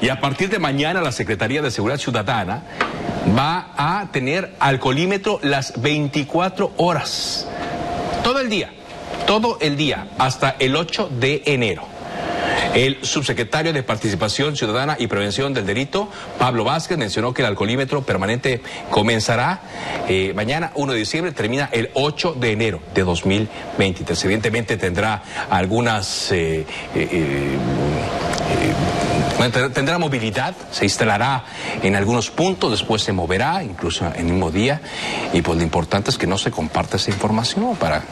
Y a partir de mañana la Secretaría de Seguridad Ciudadana va a tener alcoholímetro las 24 horas. Todo el día, todo el día, hasta el 8 de enero. El subsecretario de Participación Ciudadana y Prevención del Delito, Pablo Vázquez, mencionó que el alcoholímetro permanente comenzará eh, mañana 1 de diciembre, termina el 8 de enero de 2023. Evidentemente tendrá algunas... Eh, eh, tendrá movilidad, se instalará en algunos puntos, después se moverá, incluso en el mismo día, y pues lo importante es que no se comparta esa información para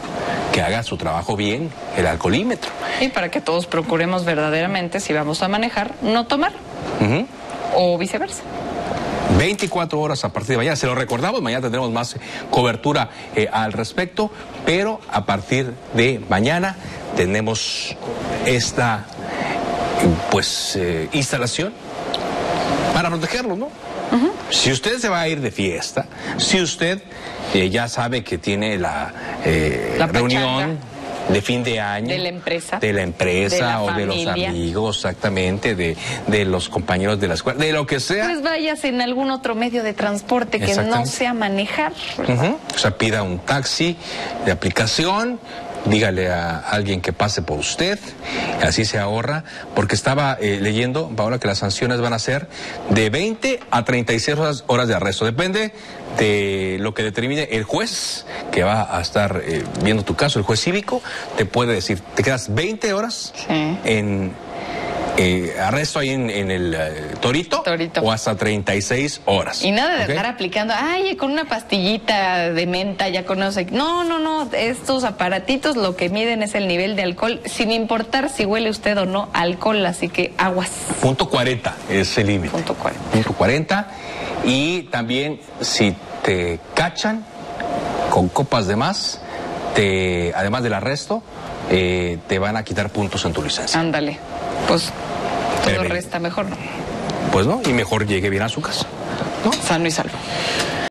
que haga su trabajo bien el alcoholímetro. Y para que todos procuremos verdaderamente, si vamos a manejar, no tomar. O viceversa. 24 horas a partir de mañana. Se lo recordamos, mañana tendremos más cobertura eh, al respecto, pero a partir de mañana tenemos esta pues eh, instalación para protegerlo, ¿no? Si usted se va a ir de fiesta, si usted eh, ya sabe que tiene la, eh, reunión de fin de año. De la empresa. De la empresa o de los amigos, exactamente, de, de, los compañeros de la escuela, de lo que sea. Pues vayas en algún otro medio de transporte que no sea manejar. O sea, pida un taxi de aplicación dígale a alguien que pase por usted, así se ahorra, porque estaba eh, leyendo, Paola, que las sanciones van a ser de 20 a 36 horas, horas de arresto, depende de lo que determine el juez que va a estar eh, viendo tu caso, el juez cívico, te puede decir, te quedas 20 horas en eh, arresto ahí en, el eh, torito, o hasta 36 horas. Y nada de estar aplicando, ay, con una pastillita de menta ya conoce. No, no, no, estos aparatitos lo que miden es el nivel de alcohol, sin importar si huele usted o no alcohol, así que aguas. Punto 40 es el límite. Punto 40. Punto 40. Y también si te cachan con copas de más, te, además del arresto, eh, te van a quitar puntos en tu licencia. Ándale. Pues todo resta mejor, ¿no? Pues no, y mejor llegue bien a su casa. ¿no? Sano y salvo.